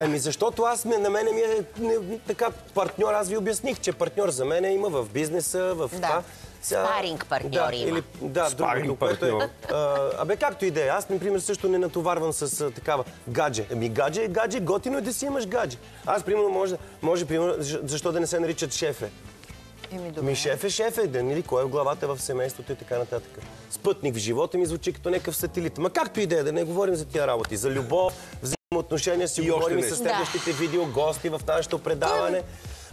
Ами защото аз ме, на мене ми е не, така партньор. Аз ви обясних, че партньор за мен има в бизнеса, в Да. това. Спаринг партньор да, има. Или, да, Спаринг другото, което е. А, абе, както и да е. Аз, например, също не натоварвам с а, такава гадже. Ами гадже е гадже, готино е да си имаш гадже. Аз, примерно, може, може примерно, защо- да не се наричат шефе? Еми, добре. Ми шеф е шеф е, да, нали? Кой е в главата в семейството и така нататък. Спътник в живота ми звучи като някакъв сателит. Ма както и да е, да не говорим за тия работи. За любов, взаимоотношения си И говорим нещо. с следващите видео гости в нашето предаване.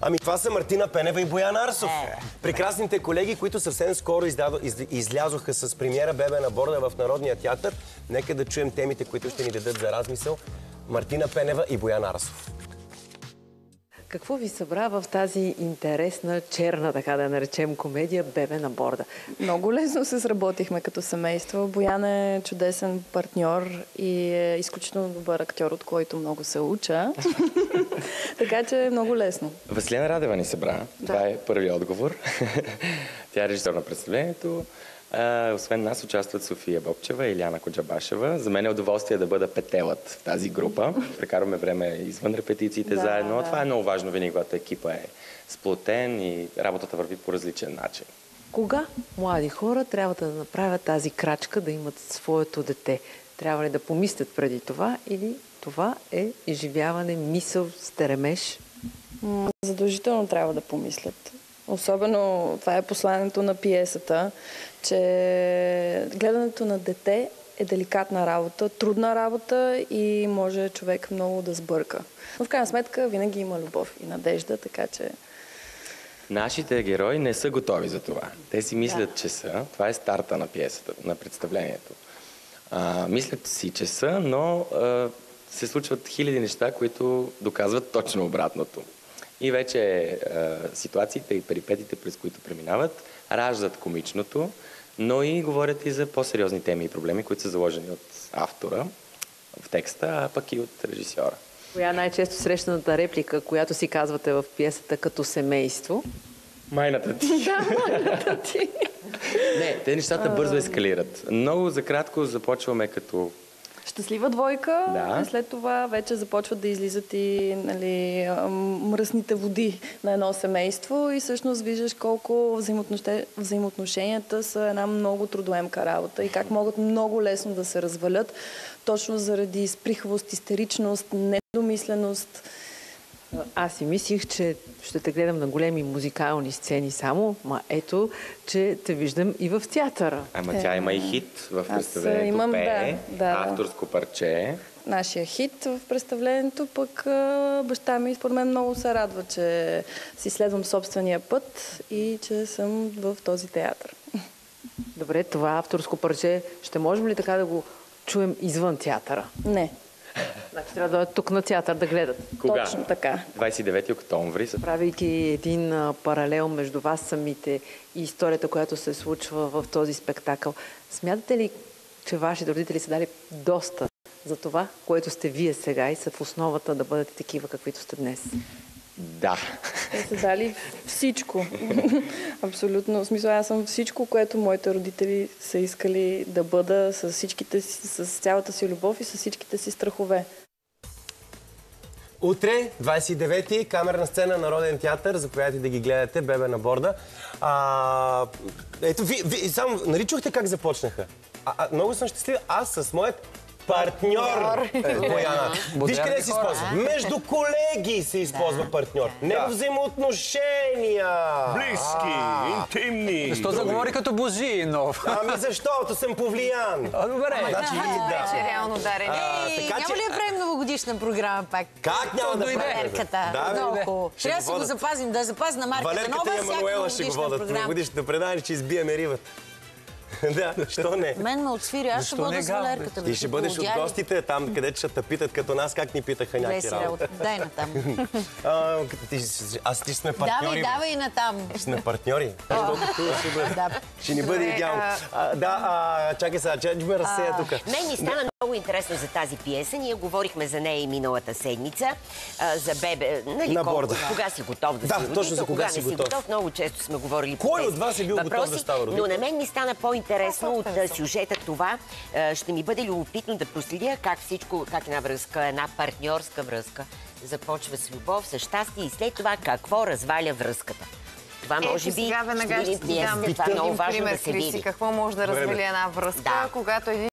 Ами това са Мартина Пенева и Боян Арсов. Е. Прекрасните колеги, които съвсем скоро издадо, из, излязоха с премиера Бебе на борда в Народния театър. Нека да чуем темите, които ще ни дадат за размисъл. Мартина Пенева и Боян Арсов. Какво ви събра в тази интересна, черна, така да наречем, комедия Бебе на борда? Много лесно се сработихме като семейство. Боян е чудесен партньор и е изключително добър актьор, от който много се уча. така че е много лесно. Василена Радева ни събра. Това е първият отговор. Тя е режисьор на представлението. А, освен нас участват София Бобчева и Иляна Коджабашева. За мен е удоволствие да бъда петелът в тази група. Прекарваме време извън репетициите Да, заедно. да. Това е много важно винаги, когато екипа е сплотен и работата върви по различен начин. Кога млади хора трябва да направят тази крачка, да имат своето дете? Трябва ли да помислят преди това или това е изживяване, мисъл, стеремеж? Задължително трябва да помислят. Особено това е посланието на пиесата, че гледането на дете е деликатна работа, трудна работа и може човек много да сбърка. Но в крайна сметка винаги има любов и надежда, така че Нашите герои не са готови за това. Те си мислят, че са. Това е старта на пиесата, на представлението. А, мислят си, че са, но а, се случват хиляди неща, които доказват точно обратното. И вече а, ситуациите и перипетите, през които преминават, раждат комичното, но и говорят и за по-сериозни теми и проблеми, които са заложени от автора в текста, а пък и от режисьора. Коя е най-често срещаната реплика, която си казвате в пиесата като семейство? Майната ти. Не, те нещата бързо ескалират. Много за кратко започваме като щастлива двойка, Да. и след това вече започват да излизат и нали, мръсните води на едно семейство и всъщност виждаш колко взаимоотноше- взаимоотношенията са една много трудоемка работа и как могат много лесно да се развалят, точно заради сприхвост, истеричност, недомисленост. Аз си мислих, че ще те гледам на големи музикални сцени само, ма ето, че те виждам и в театъра. Ама тя има и хит в Аз, представлението. имам, пее, да, да. авторско парче. нашия хит в представлението, пък баща ми според мен много се радва, че си следвам собствения път и че съм в този театър. Добре, това авторско парче, ще можем ли така да го чуем извън театъра? Не, Значи трябва да дойдат тук на театър да гледат. Кога? точно така. 29 октомври. Правейки един а, паралел между вас самите и историята, която се случва в този спектакъл, смятате ли, че вашите родители са дали доста за това, което сте вие сега и са в основата да бъдете такива, каквито сте днес? Да. Те са дали всичко. Абсолютно. В смисъл, аз съм всичко, което моите родители са искали да бъда с, всичките си, с цялата си любов и с всичките си страхове. Утре, 29-ти, камерна сцена Народен театър. Заповядайте да ги гледате. Бебе на борда. А, ето, ви, ви само наричахте как започнаха. А, а, много съм щастлив. Аз с моят партньор, е, Бояна. Виж къде се използва. Между колеги се използва партньор. Не в взаимоотношения. Близки, интимни. Що заговори като Божинов? Ами защото съм повлиян. А, добре. Значи, да. Вече реално така няма ли да правим новогодишна програма пак? Как няма да правим? Ще Трябва да си го запазим, да запазим на марката Валерката нова, и всяка Емануела ще го водят. програма. Годишното предаване, че избиеме ривата. да, що не? Мен ме отсвири, аз ще бъда не бе, Ти ще бъдеш от гостите там, където ще те питат като нас, как ни питаха някакви работи. Дай натам. А, като ти, аз ти сме партньори. Давай, давай и натам. Ще сме партньори. Ще ни бъде идеално. да, чакай сега, че ме разсея тук. Мен ми стана много интересно за тази пиеса. Ние говорихме за нея и миналата седмица. За бебе, нали, На борда. кога си готов да, си родител, кога не си готов. Много често сме говорили Кой от вас е бил готов да става родител? Но на мен ми стана по по-интересно Това от е сюжета това. А, Ще ми бъде любопитно да проследя как всичко, как една връзка, една партньорска връзка започва с любов, с щастие и след това какво разваля връзката. Това може би сега веднага ще ти дам. Това е много един важно пример, да се Криси, види. какво може да развали една връзка, Да. когато един